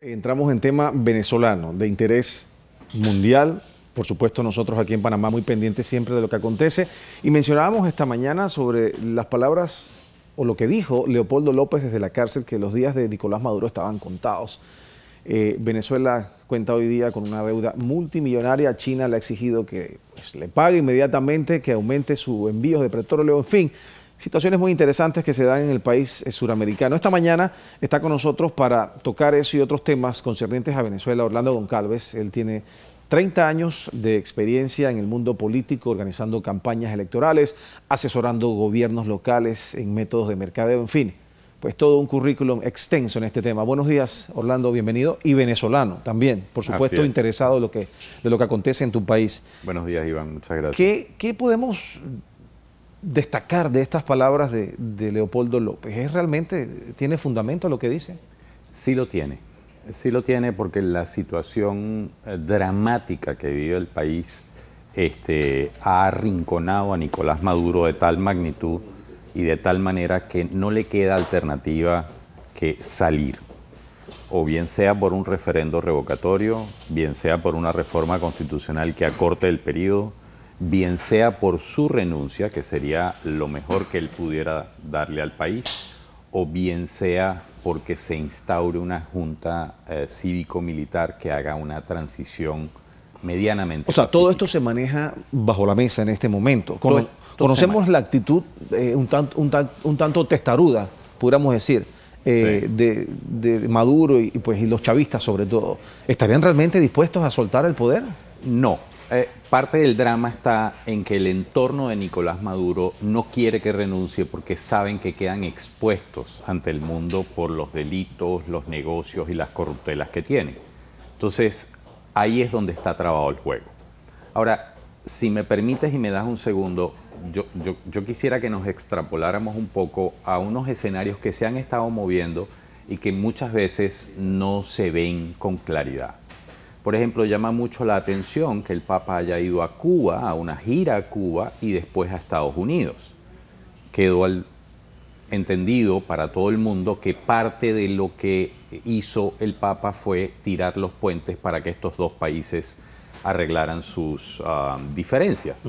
Entramos en tema venezolano, de interés mundial. Por supuesto, nosotros aquí en Panamá muy pendientes siempre de lo que acontece. Y mencionábamos esta mañana sobre las palabras o lo que dijo Leopoldo López desde la cárcel, que los días de Nicolás Maduro estaban contados. Eh, Venezuela cuenta hoy día con una deuda multimillonaria. China le ha exigido que pues, le pague inmediatamente, que aumente su envío de petróleo, en fin situaciones muy interesantes que se dan en el país eh, suramericano. Esta mañana está con nosotros para tocar eso y otros temas concernientes a Venezuela Orlando Goncalves. Él tiene 30 años de experiencia en el mundo político, organizando campañas electorales, asesorando gobiernos locales en métodos de mercadeo, en fin, pues todo un currículum extenso en este tema. Buenos días, Orlando, bienvenido, y venezolano también, por supuesto, interesado de lo, que, de lo que acontece en tu país. Buenos días, Iván, muchas gracias. ¿Qué, qué podemos destacar de estas palabras de, Leopoldo López? ¿Es realmente, tiene fundamento lo que dice? Sí lo tiene, sí lo tiene porque la situación eh, dramática que vive el país este, ha arrinconado a Nicolás Maduro de tal magnitud y de tal manera que no le queda alternativa que salir, o bien sea por un referendo revocatorio, bien sea por una reforma constitucional que acorte el periodo, bien sea por su renuncia, que sería lo mejor que él pudiera darle al país, o bien sea porque se instaure una junta eh, cívico-militar que haga una transición medianamente. O sea, todo esto se maneja bajo la mesa en este momento. conocemos la actitud eh, un, un, tanto testaruda, pudiéramos decir, eh, de, Maduro y, pues, y los chavistas sobre todo. ¿Estarían realmente dispuestos a soltar el poder? No, eh, parte del drama está en que el entorno de Nicolás Maduro no quiere que renuncie porque saben que quedan expuestos ante el mundo por los delitos, los negocios y las corruptelas que tiene. Entonces, ahí es donde está trabado el juego. Ahora, si me permites y me das un segundo, yo, yo quisiera que nos extrapoláramos un poco a unos escenarios que se han estado moviendo y que muchas veces no se ven con claridad. Por ejemplo, llama mucho la atención que el Papa haya ido a Cuba, a una gira a Cuba y después a Estados Unidos. Quedó entendido para todo el mundo que parte de lo que hizo el Papa fue tirar los puentes para que estos dos países arreglaran sus ah, diferencias.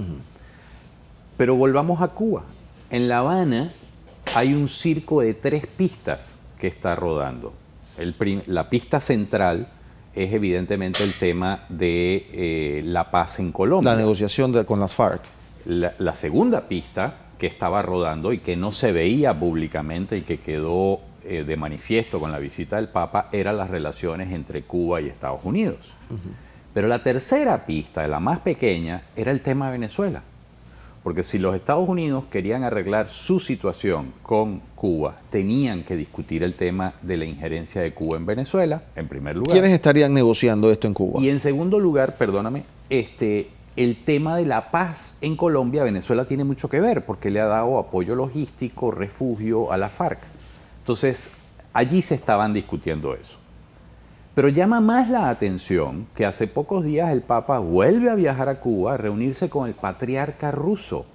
Pero volvamos a Cuba. En La Habana hay un circo de tres pistas que está rodando. la pista central es evidentemente el tema de eh, la paz en Colombia. La negociación con las FARC. La, segunda pista que estaba rodando y que no se veía públicamente y que quedó eh, de manifiesto con la visita del Papa eran las relaciones entre Cuba y Estados Unidos. Pero la tercera pista, la más pequeña, era el tema de Venezuela. Porque si los Estados Unidos querían arreglar su situación con Cuba, tenían que discutir el tema de la injerencia de Cuba en Venezuela, en primer lugar. ¿Quiénes estarían negociando esto en Cuba? Y en segundo lugar, perdóname, este, el tema de la paz en Colombia, Venezuela tiene mucho que ver, porque le ha dado apoyo logístico, refugio a la FARC. Entonces, allí se estaban discutiendo eso. Pero llama más la atención que hace pocos días el Papa vuelve a viajar a Cuba a reunirse con el patriarca ruso,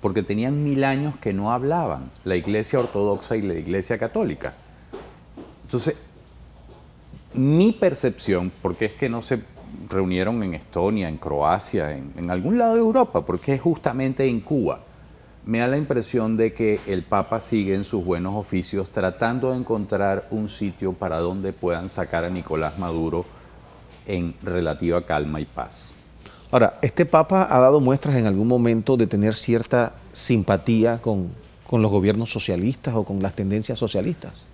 porque tenían mil años que no hablaban, la Iglesia Ortodoxa y la Iglesia Católica. Entonces, mi percepción, porque es que no se reunieron en Estonia, en Croacia, en, algún lado de Europa, porque es justamente en Cuba me da la impresión de que el Papa sigue en sus buenos oficios tratando de encontrar un sitio para donde puedan sacar a Nicolás Maduro en relativa calma y paz. Ahora, ¿este Papa ha dado muestras en algún momento de tener cierta simpatía con, con los gobiernos socialistas o con las tendencias socialistas?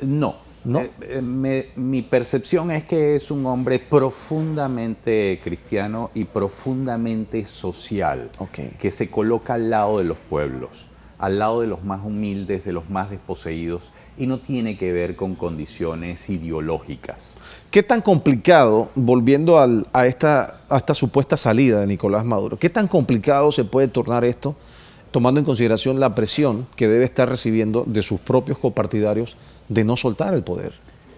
No, ¿No? Eh, eh, mi percepción es que es un hombre profundamente cristiano y profundamente social, que se coloca al lado de los pueblos, al lado de los más humildes, de los más desposeídos, y no tiene que ver con condiciones ideológicas. ¿Qué tan complicado, volviendo a, esta, a esta supuesta salida de Nicolás Maduro, qué tan complicado se puede tornar esto, tomando en consideración la presión que debe estar recibiendo de sus propios copartidarios de no soltar el poder.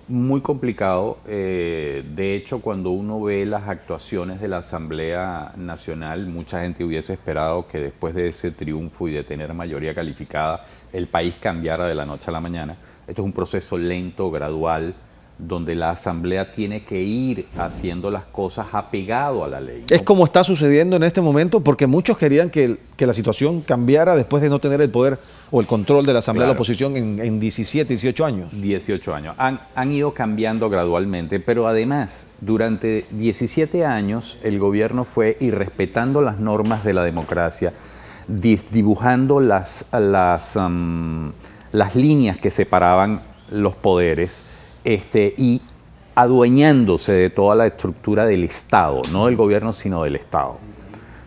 Muy complicado. Eh, de hecho, cuando uno ve las actuaciones de la Asamblea Nacional, mucha gente hubiese esperado que después de ese triunfo y de tener mayoría calificada, el país cambiara de la noche a la mañana. Esto es un proceso lento, gradual, donde la Asamblea tiene que ir haciendo las cosas apegado a la ley. Es como está sucediendo en este momento, porque muchos querían que, la situación cambiara después de no tener el poder o el control de la Asamblea de la Oposición en, 17, 18 años. 18 años. Han, han ido cambiando gradualmente, pero además, durante 17 años el gobierno fue irrespetando las normas de la democracia, dibujando las, las, las líneas que separaban los poderes este, y adueñándose de toda la estructura del Estado, no del gobierno, sino del Estado.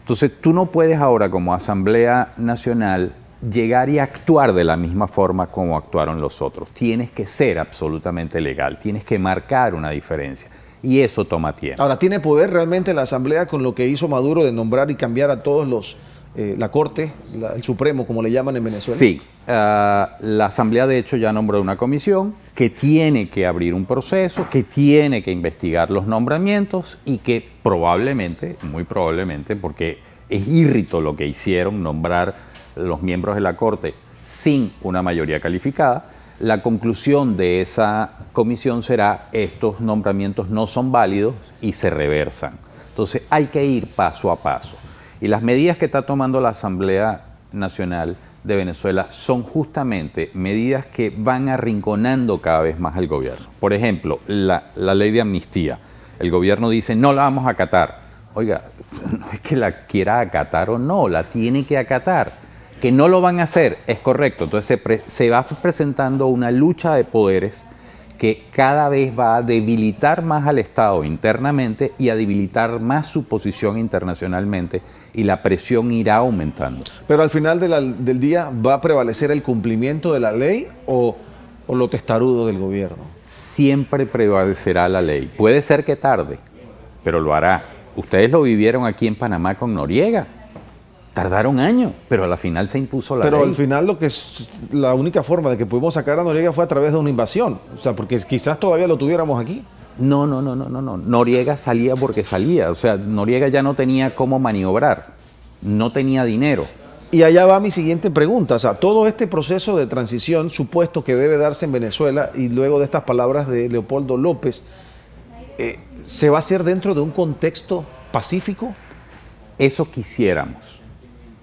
Entonces tú no puedes ahora como Asamblea Nacional llegar y actuar de la misma forma como actuaron los otros. Tienes que ser absolutamente legal, tienes que marcar una diferencia. Y eso toma tiempo. Ahora, ¿tiene poder realmente la Asamblea con lo que hizo Maduro de nombrar y cambiar a todos los, eh, la Corte, el Supremo, como le llaman en Venezuela? Sí, ah, la Asamblea de hecho ya nombró una comisión que tiene que abrir un proceso, que tiene que investigar los nombramientos y que probablemente, muy probablemente, porque es írrito lo que hicieron, nombrar los miembros de la Corte sin una mayoría calificada, la conclusión de esa comisión será estos nombramientos no son válidos y se reversan. Entonces hay que ir paso a paso. Y las medidas que está tomando la Asamblea Nacional de Venezuela son justamente medidas que van arrinconando cada vez más al gobierno. Por ejemplo, la, ley de amnistía. El gobierno dice, no la vamos a acatar. Oiga, no es que la quiera acatar o no, la tiene que acatar. Que no lo van a hacer, es correcto. Entonces se, va presentando una lucha de poderes que cada vez va a debilitar más al Estado internamente y a debilitar más su posición internacionalmente y la presión irá aumentando. Pero al final del día va a prevalecer el cumplimiento de la ley o, o lo testarudo del gobierno. Siempre prevalecerá la ley. Puede ser que tarde, pero lo hará. Ustedes lo vivieron aquí en Panamá con Noriega. Tardaron años, pero a la final se impuso la ley. Pero al final lo que es la única forma de que pudimos sacar a Noriega fue a través de una invasión. O sea, porque quizás todavía lo tuviéramos aquí. No, no, no, no, no, no. Noriega salía porque salía. O sea, Noriega ya no tenía cómo maniobrar. No tenía dinero. Y allá va mi siguiente pregunta. O sea, todo este proceso de transición supuesto que debe darse en Venezuela y luego de estas palabras de Leopoldo López, eh, ¿se va a hacer dentro de un contexto pacífico? Eso quisiéramos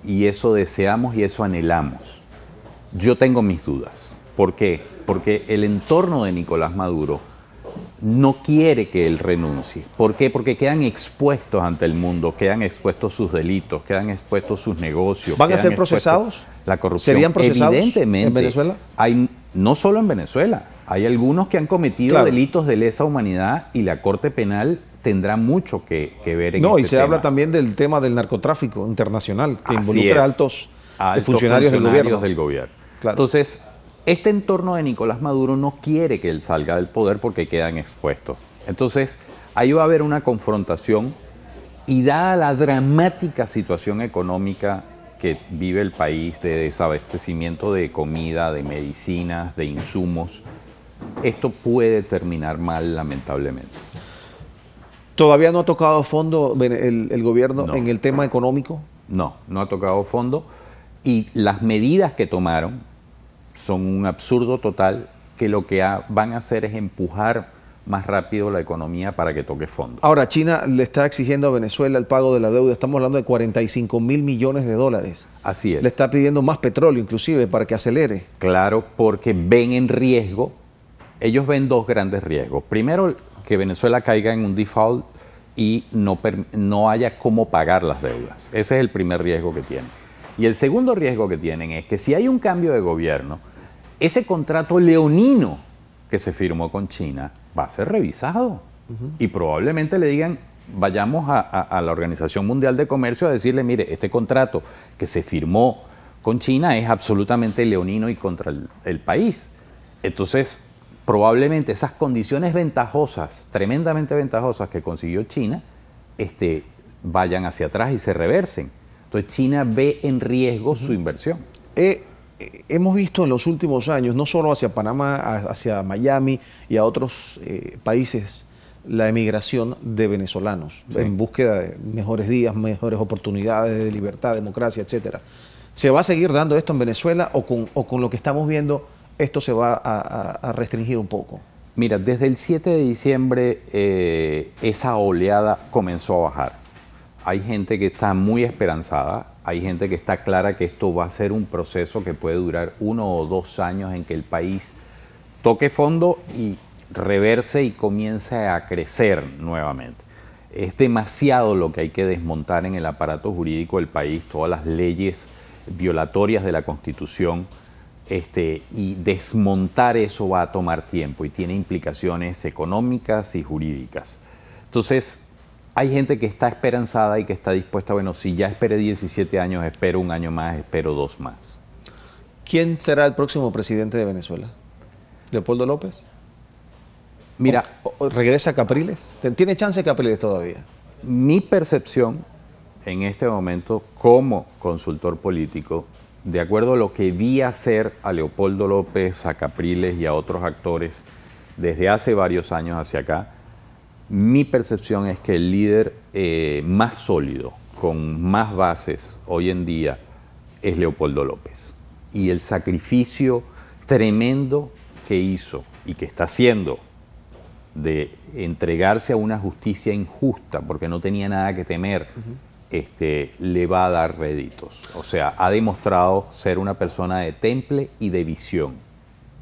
y eso deseamos y eso anhelamos. Yo tengo mis dudas. ¿Por qué? Porque el entorno de Nicolás Maduro no quiere que él renuncie. ¿Por qué? Porque quedan expuestos ante el mundo, quedan expuestos sus delitos, quedan expuestos sus negocios. ¿Van a ser procesados? La corrupción. ¿Serían procesados Evidentemente, en Venezuela? Hay, no solo en Venezuela, hay algunos que han cometido delitos de lesa humanidad y la Corte Penal tendrá mucho que, ver en No, y este se habla también del tema del narcotráfico internacional, que involucra altos, funcionarios, del gobierno. Entonces, este entorno de Nicolás Maduro no quiere que él salga del poder porque quedan expuestos. Entonces, ahí va a haber una confrontación y dada la dramática situación económica que vive el país de desabastecimiento de comida, de medicinas, de insumos, esto puede terminar mal lamentablemente. ¿Todavía no ha tocado fondo el, gobierno en el tema económico? No, no ha tocado fondo. Y las medidas que tomaron son un absurdo total que lo que van a hacer es empujar más rápido la economía para que toque fondo. Ahora, China le está exigiendo a Venezuela el pago de la deuda. Estamos hablando de 45 mil millones de dólares. Así es. Le está pidiendo más petróleo inclusive para que acelere. Claro, porque ven en riesgo, ellos ven dos grandes riesgos. Primero, que Venezuela caiga en un default y no, no haya cómo pagar las deudas. Ese es el primer riesgo que tienen. Y el segundo riesgo que tienen es que si hay un cambio de gobierno, ese contrato leonino que se firmó con China va a ser revisado. Y probablemente le digan, vayamos a, la Organización Mundial de Comercio a decirle, mire, este contrato que se firmó con China es absolutamente leonino y contra el país. Entonces, probablemente esas condiciones ventajosas, tremendamente ventajosas que consiguió China, este, vayan hacia atrás y se reversen. Entonces China ve en riesgo su inversión. Eh, eh, hemos visto en los últimos años, no solo hacia Panamá, hacia Miami y a otros eh, países, la emigración de venezolanos en búsqueda de mejores días, mejores oportunidades de libertad, democracia, etcétera. ¿Se va a seguir dando esto en Venezuela o con, o con lo que estamos viendo? Esto se va a, restringir un poco? Mira, desde el 7 de diciembre eh, esa oleada comenzó a bajar. Hay gente que está muy esperanzada, hay gente que está clara que esto va a ser un proceso que puede durar uno o dos años en que el país toque fondo y reverse y comience a crecer nuevamente. Es demasiado lo que hay que desmontar en el aparato jurídico del país, todas las leyes violatorias de la Constitución este, y desmontar eso va a tomar tiempo y tiene implicaciones económicas y jurídicas. Entonces, hay gente que está esperanzada y que está dispuesta, bueno, si ya esperé 17 años, espero un año más, espero dos más. ¿Quién será el próximo presidente de Venezuela? ¿Leopoldo López? Mira, ¿regresa Capriles? ¿Tiene chance Capriles todavía? Mi percepción en este momento como consultor político de acuerdo a lo que vi hacer a Leopoldo López, a Capriles y a otros actores desde hace varios años hacia acá, mi percepción es que el líder eh, más sólido, con más bases hoy en día, es Leopoldo López. Y el sacrificio tremendo que hizo y que está haciendo de entregarse a una justicia injusta porque no tenía nada que temer este, le va a dar réditos. O sea, ha demostrado ser una persona de temple y de visión.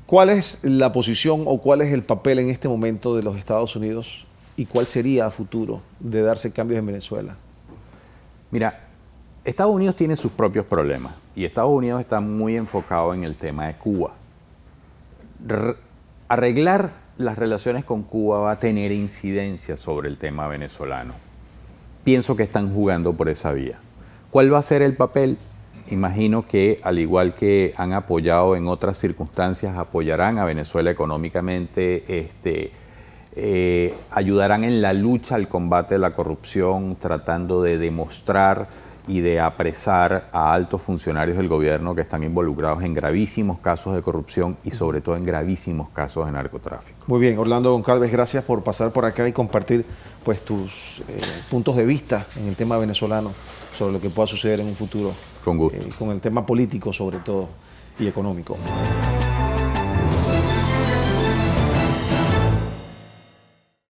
¿Cuál es la posición o cuál es el papel en este momento de los Estados Unidos y cuál sería a futuro de darse cambios en Venezuela? Mira, Estados Unidos tiene sus propios problemas y Estados Unidos está muy enfocado en el tema de Cuba. arreglar las relaciones con Cuba va a tener incidencia sobre el tema venezolano pienso que están jugando por esa vía. ¿Cuál va a ser el papel? Imagino que al igual que han apoyado en otras circunstancias, apoyarán a Venezuela económicamente, este, eh, ayudarán en la lucha al combate de la corrupción, tratando de demostrar y de apresar a altos funcionarios del gobierno que están involucrados en gravísimos casos de corrupción y sobre todo en gravísimos casos de narcotráfico. Muy bien, Orlando Goncalves, gracias por pasar por acá y compartir pues tus eh, puntos de vista en el tema venezolano sobre lo que pueda suceder en un futuro. Con gusto. Eh, con el tema político sobre todo y económico.